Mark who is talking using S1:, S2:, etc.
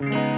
S1: Bye.